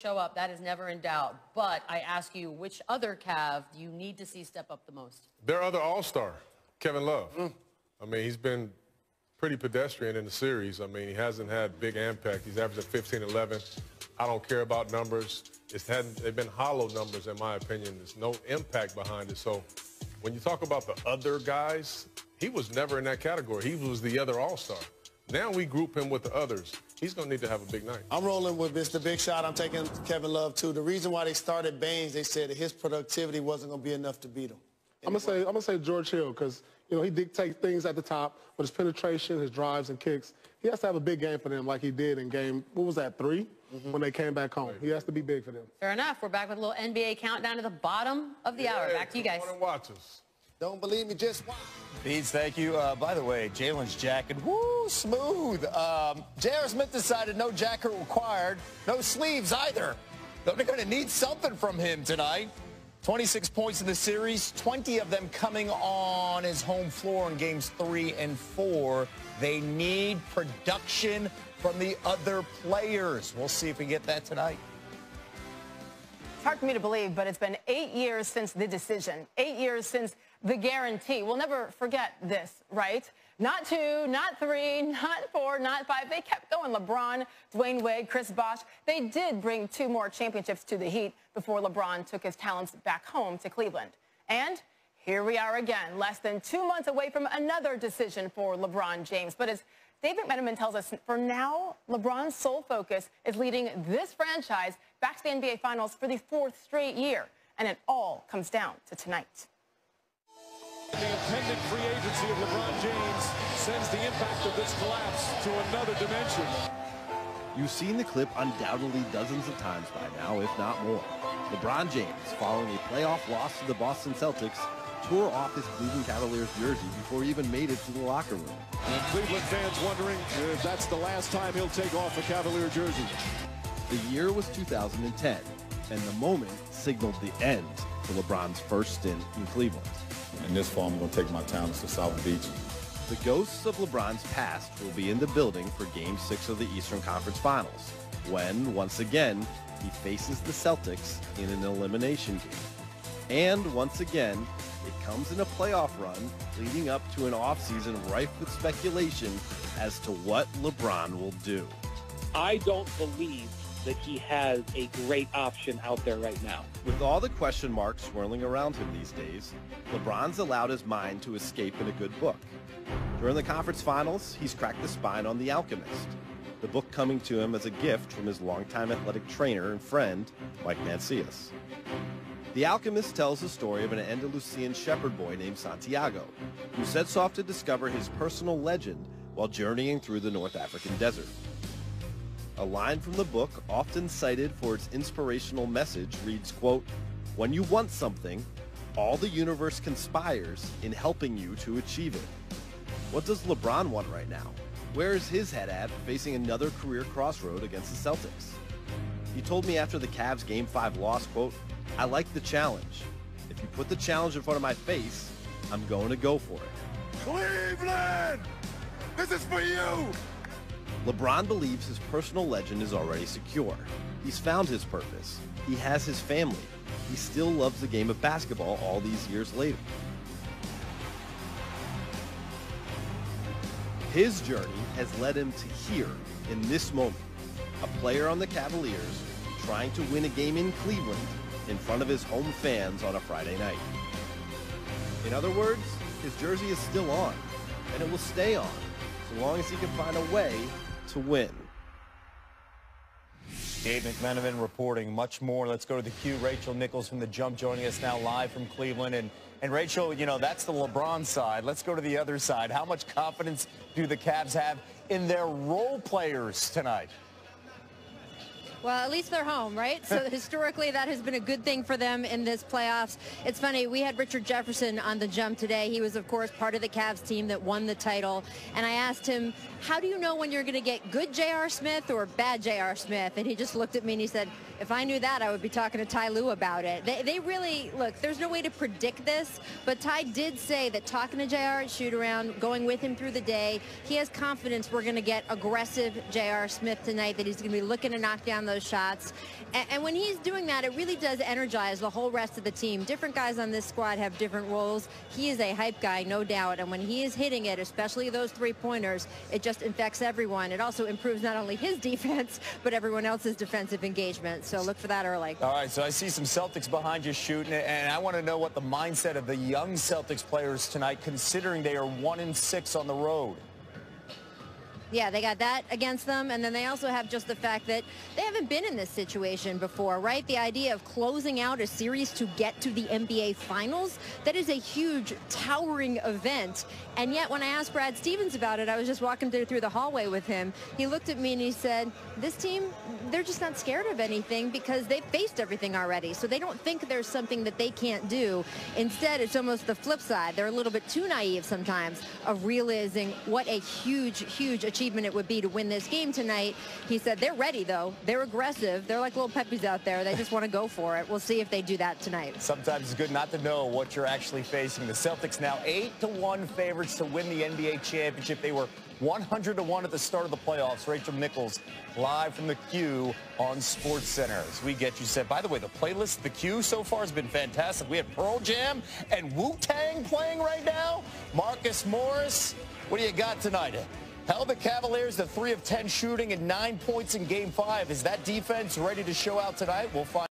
show up. That is never in doubt. But I ask you, which other Cav do you need to see step up the most? Their other all-star, Kevin Love. Mm. I mean, he's been pretty pedestrian in the series. I mean, he hasn't had big impact. He's averaging 15, 11. I don't care about numbers. It's hadn't, they've been hollow numbers, in my opinion. There's no impact behind it. So when you talk about the other guys, he was never in that category. He was the other all-star. Now we group him with the others. He's going to need to have a big night. I'm rolling with Mr. Big Shot. I'm taking Kevin Love, too. The reason why they started Baynes, they said that his productivity wasn't going to be enough to beat him. I'm gonna say I'm gonna say George Hill because you know he dictates things at the top with his penetration, his drives and kicks. He has to have a big game for them like he did in game what was that 3 mm-hmm. when they came back home. He has to be big for them. Fair enough. We're back with a little NBA countdown to the bottom of the yeah, hour. Back to you guys. Watch us. Don't believe me, just watch. Beats, thank you. Uh, by the way, Jalen's jacket, woo, smooth. Um, J.R. Smith decided no jacket required, no sleeves either. They're going to need something from him tonight. 26 points in the series, 20 of them coming on his home floor in games three and four. They need production from the other players. We'll see if we get that tonight. It's hard for me to believe, but it's been eight years since the decision, eight years since the guarantee. We'll never forget this, right? Not two, not three, not four, not five. They kept going. LeBron, Dwyane Wade, Chris Bosh. They did bring two more championships to the Heat before LeBron took his talents back home to Cleveland. And here we are again, less than two months away from another decision for LeBron James. But as David McMenamin tells us, for now, LeBron's sole focus is leading this franchise back to the NBA Finals for the fourth straight year. And it all comes down to tonight. The impending free agency of LeBron James sends the impact of this collapse to another dimension. You've seen the clip undoubtedly dozens of times by now, if not more. LeBron James, following a playoff loss to the Boston Celtics, tore off his Cleveland Cavaliers jersey before he even made it to the locker room. And Cleveland fans wondering if that's the last time he'll take off a Cavalier jersey. The year was 2010, and the moment signaled the end to LeBron's first stint in Cleveland. And this fall, I'm going to take my talents to South Beach. The ghosts of LeBron's past will be in the building for Game 6 of the Eastern Conference Finals, when, once again, he faces the Celtics in an elimination game. And once again, it comes in a playoff run leading up to an offseason rife with speculation as to what LeBron will do. I don't believe that he has a great option out there right now. With all the question marks swirling around him these days, LeBron's allowed his mind to escape in a good book. During the conference finals, he's cracked the spine on The Alchemist, the book coming to him as a gift from his longtime athletic trainer and friend, Mike Mancias. The Alchemist tells the story of an Andalusian shepherd boy named Santiago, who sets off to discover his personal legend while journeying through the North African desert. A line from the book, often cited for its inspirational message, reads, quote, When you want something, all the universe conspires in helping you to achieve it. What does LeBron want right now? Where is his head at facing another career crossroad against the Celtics? He told me after the Cavs Game 5 loss, quote, I like the challenge. If you put the challenge in front of my face, I'm going to go for it. Cleveland! This is for you! LeBron believes his personal legend is already secure. He's found his purpose. He has his family. He still loves the game of basketball all these years later. His journey has led him to here, in this moment, a player on the Cavaliers trying to win a game in Cleveland in front of his home fans on a Friday night. In other words, his jersey is still on, and it will stay on, so long as he can find a way to win. Dave McMenamin reporting much more. Let's go to the Q. Rachel Nichols from The Jump joining us now live from Cleveland. And, and Rachel, you know, that's the LeBron side. Let's go to the other side. How much confidence do the Cavs have in their role players tonight? Well, at least they're home, right? So historically, that has been a good thing for them in this playoffs. It's funny, we had Richard Jefferson on the jump today. He was, of course, part of the Cavs team that won the title. And I asked him, how do you know when you're going to get good J.R. Smith or bad J.R. Smith? And he just looked at me and he said, If I knew that, I would be talking to Ty Lue about it. They, they really, look, there's no way to predict this, but Ty did say that talking to JR at shoot around, going with him through the day, he has confidence we're going to get aggressive J.R. Smith tonight, that he's going to be looking to knock down those shots. And, and when he's doing that, it really does energize the whole rest of the team. Different guys on this squad have different roles. He is a hype guy, no doubt. And when he is hitting it, especially those three-pointers, it just infects everyone. It also improves not only his defense, but everyone else's defensive engagement. So look for that early. All right, so I see some Celtics behind you shooting and I want to know what the mindset of the young Celtics players tonight, considering they are one in six on the road. Yeah, they got that against them, and then they also have just the fact that they haven't been in this situation before, right? The idea of closing out a series to get to the NBA Finals, that is a huge, towering event. And yet, when I asked Brad Stevens about it, I was just walking through, the hallway with him. He looked at me and he said, this team, they're just not scared of anything because they've faced everything already. So they don't think there's something that they can't do. Instead, it's almost the flip side. They're a little bit too naive sometimes of realizing what a huge, huge achievement it would be to win this game tonight. He said they're ready, though. They're aggressive. They're like little peppies out there. They just want to go for it. We'll see if they do that tonight. Sometimes it's good not to know what you're actually facing. The Celtics now 8 to one favorites to win the NBA championship. They were 100 to 1 at the start of the playoffs. Rachel Nichols live from the Q on Sports Center. As we get you set. By the way, the playlist, the Q so far has been fantastic. We had Pearl Jam and Wu-Tang playing right now. Marcus Morris, what do you got tonight? Held the Cavaliers to 3 of 10 shooting and 9 points in game 5. Is that defense ready to show out tonight? We'll find